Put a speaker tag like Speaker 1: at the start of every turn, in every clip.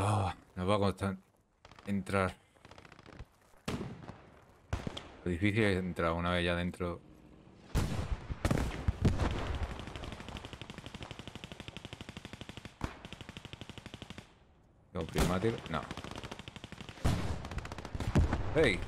Speaker 1: Ah, no va a costar entrar. Lo difícil es entrar una vez ya dentro. ¿Tengo primático? No. ¡Hey!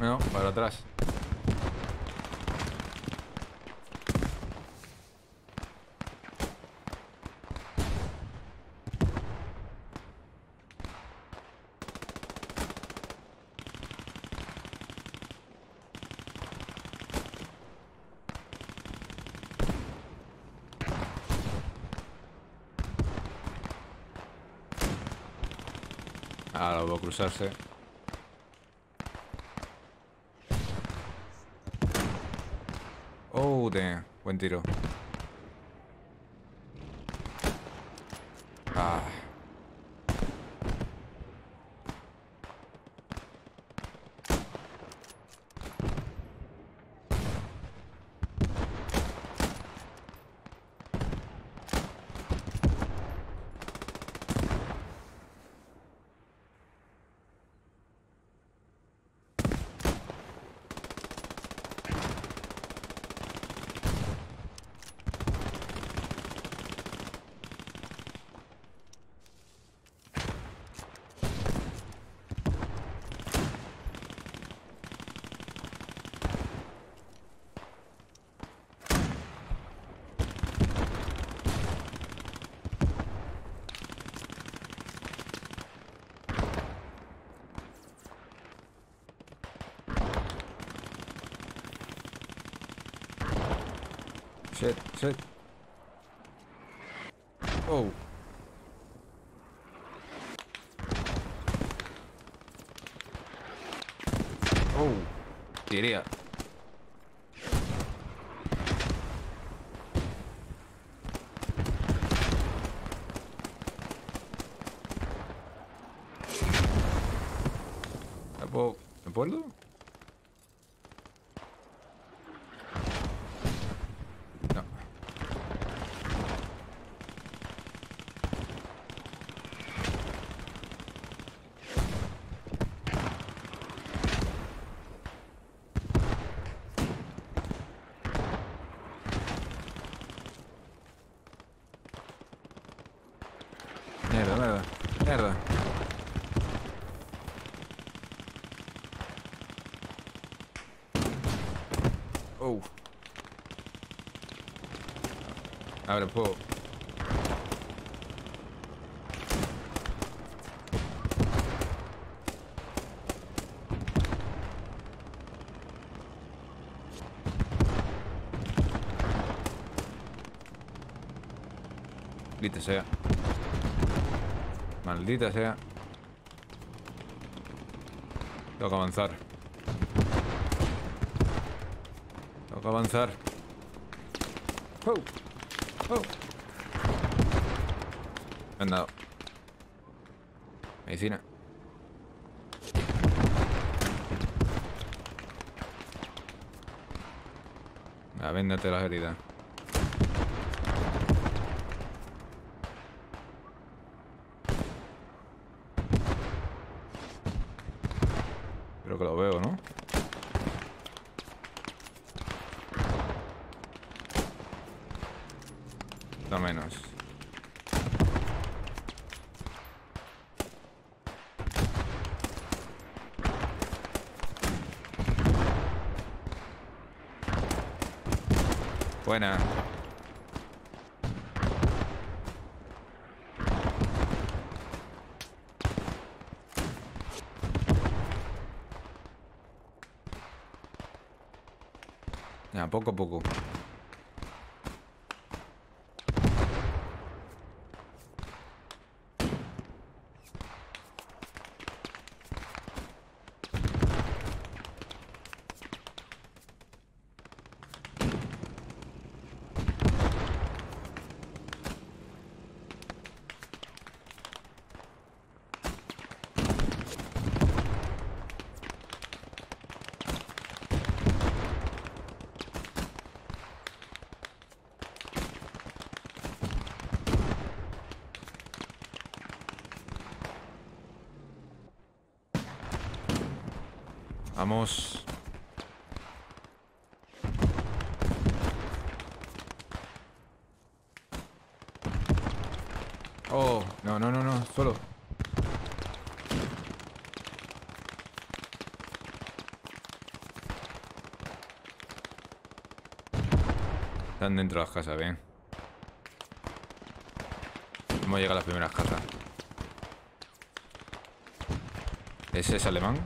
Speaker 1: No, para atrás. Ahora voy a cruzarse. Oh, damn. Buen tiro. Shit, shit. Oh. Oh. Diría. ¿Me puedo? ¿Me puedo? No. Mierda, mierda. Oh. El fuego. Maldita sea. Maldita sea. Tengo que avanzar. Tengo que avanzar. Oh. Oh. Me han dado. Medicina. A véndete las heridas. Creo que lo veo, ¿no? No menos. Buena. Poco a poco. Vamos. Oh, no, no, no, no, solo. Están dentro de las casas, bien. Hemos llegado a las primeras casas. ¿Ese es alemán?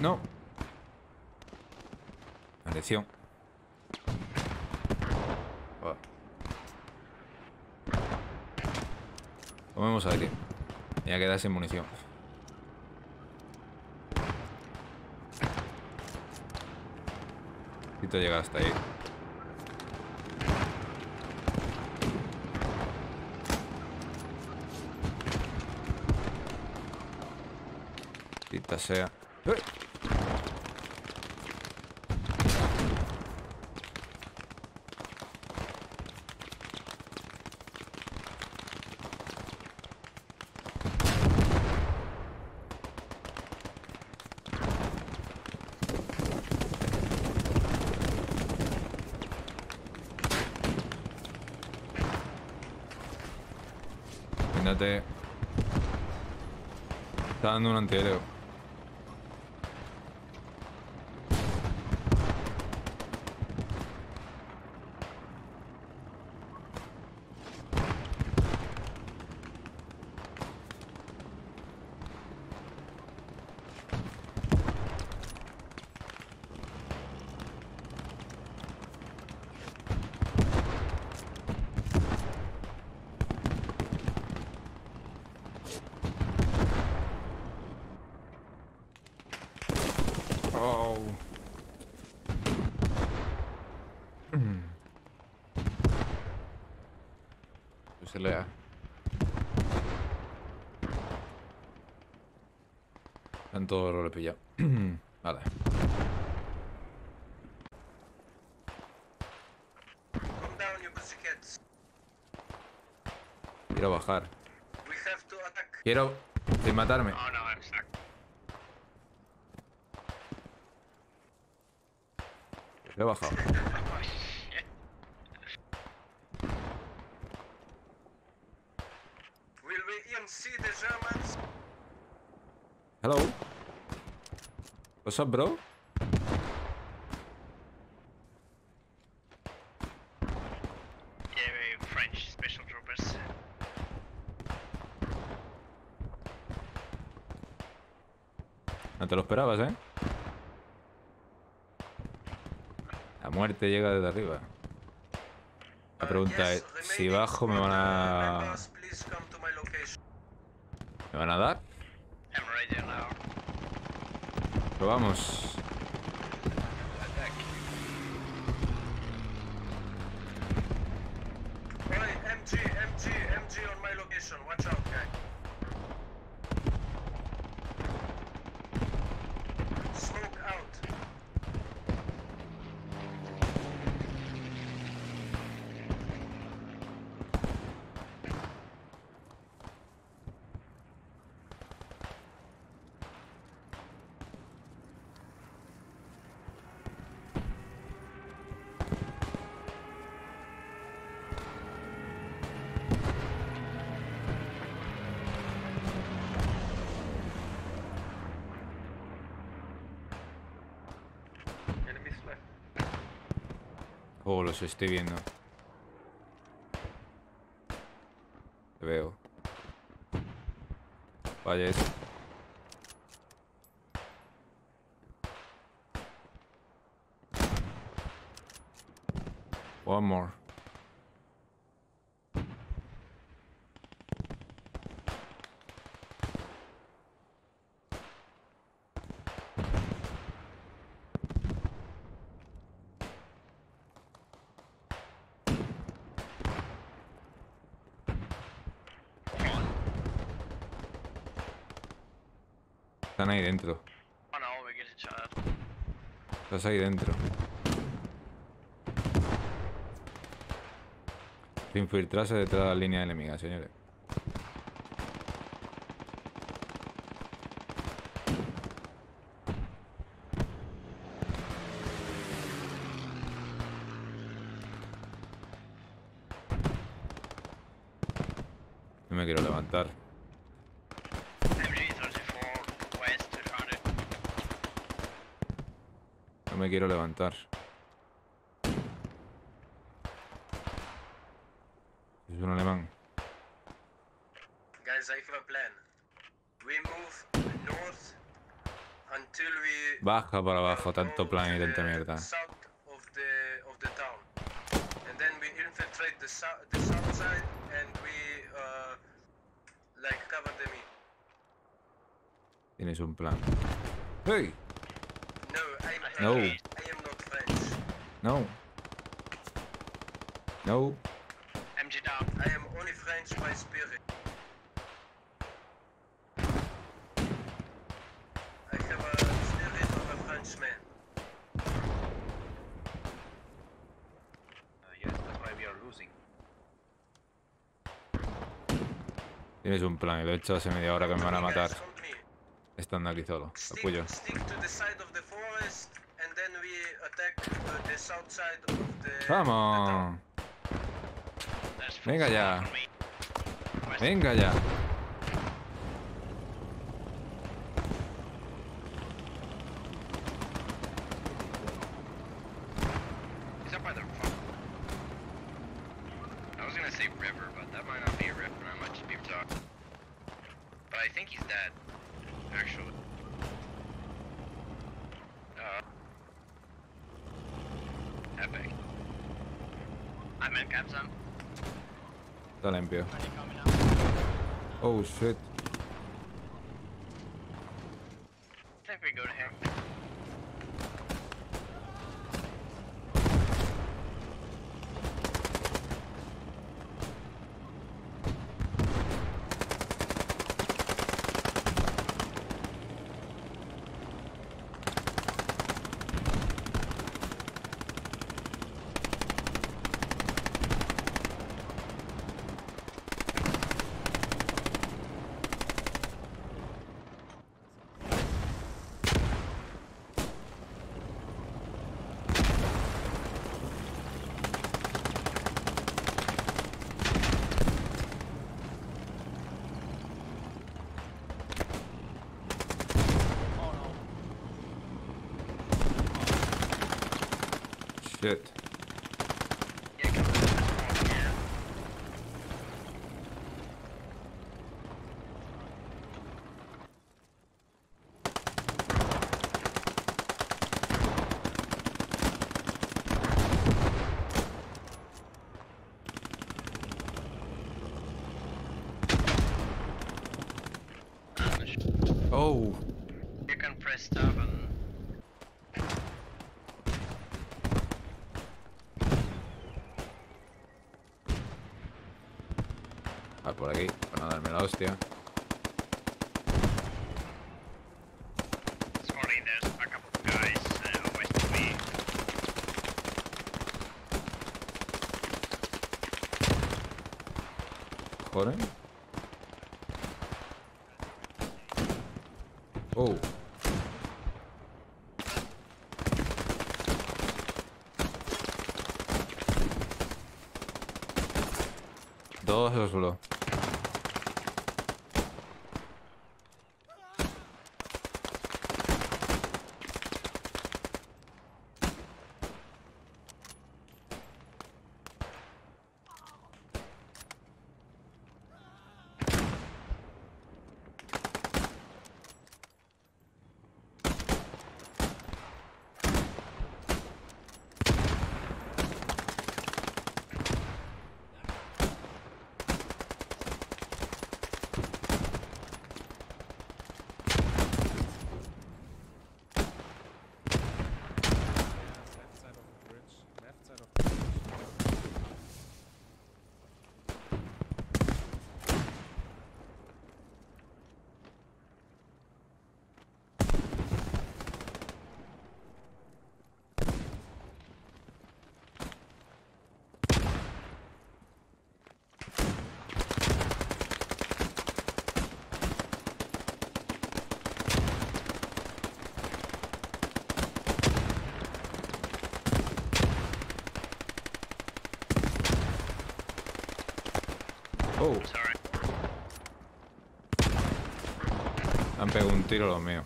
Speaker 1: No. Maldición. Oh. Comemos aire. Ya queda sin munición. Necesito llegar hasta ahí. Maldita sea. ¡Eh! Está dando un antiaéreo. Oh. Se lea. En todo lo he pillado. vale. Quiero bajar. Quiero... Sin matarme.
Speaker 2: Stuck.
Speaker 1: He bajado.
Speaker 2: Oh shit.
Speaker 3: Will we even see the Germans?
Speaker 1: Hello. What's up, bro? No te lo esperabas, ¿eh? La muerte llega desde arriba. La pregunta es, si bajo me van a... ¿Me van a dar?
Speaker 2: Attack.
Speaker 3: Oi, MG, MG, MG on my location. Watch out,
Speaker 1: Oh, los estoy viendo. Veo. Vaya. One more. Están ahí dentro.
Speaker 2: Oh no, getting shot at.
Speaker 1: Estás ahí dentro. Infiltrarse detrás de la línea enemiga, señores. No me quiero levantar.
Speaker 2: MG34 West 200.
Speaker 1: No me quiero levantar. Es un alemán.
Speaker 3: Guys, I have a plan. We move north until we
Speaker 1: Baja para abajo, tanto plan y tanta mierda.
Speaker 3: South of the of the town, and then we infiltrate the south the south side, and we uh, like cover.
Speaker 1: Tienes un plan. ¡Hey!
Speaker 3: No. I am not French.
Speaker 1: No. No.
Speaker 2: MG down.
Speaker 3: I am only French by spirit. I have a spirit of a Frenchman.
Speaker 4: Uh, yes, that's why we are losing.
Speaker 1: Tienes un plan y lo he hecho hace media hora que me van a matar. aquí solo.
Speaker 3: Stick, to the side of the forest,
Speaker 2: full
Speaker 1: Venga ya. Venga ya.
Speaker 2: I'm in Captain.
Speaker 1: Está limpio. Oh shit. Shit. Por aquí. Para no darme la hostia.
Speaker 2: Uh.
Speaker 1: Joder. Oh. Dos solo. Oh, han pegado un tiro los míos.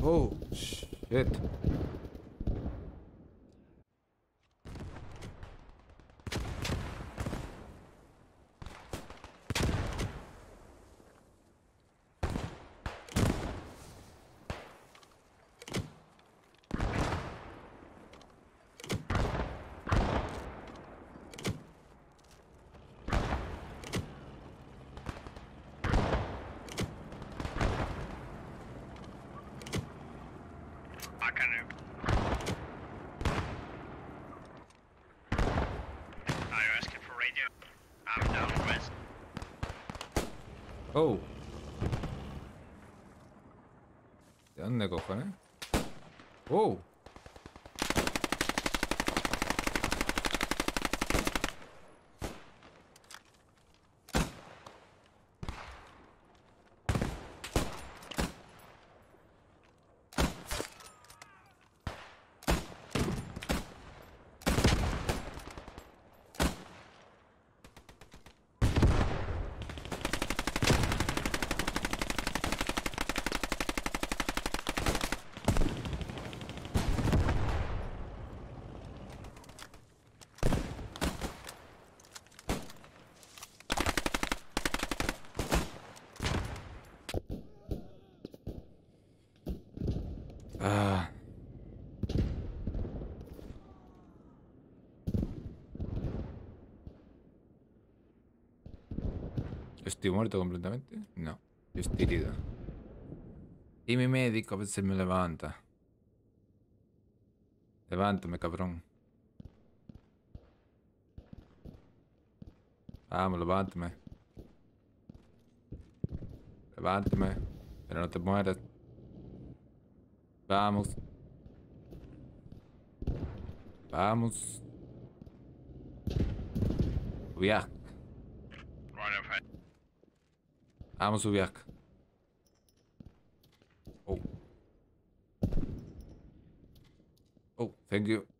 Speaker 1: Oh, shit. Oh. ¿De dónde cojones? Oh. Ah. ¿Estoy muerto completamente? No, estoy herido. Y mi médico a veces me levanta. Levántame, cabrón. Vamos, levántame. Levántame. Pero no te mueras. Vamos. Vamos. Ubiak. Vamos, Ubiak. Oh. Oh, thank you.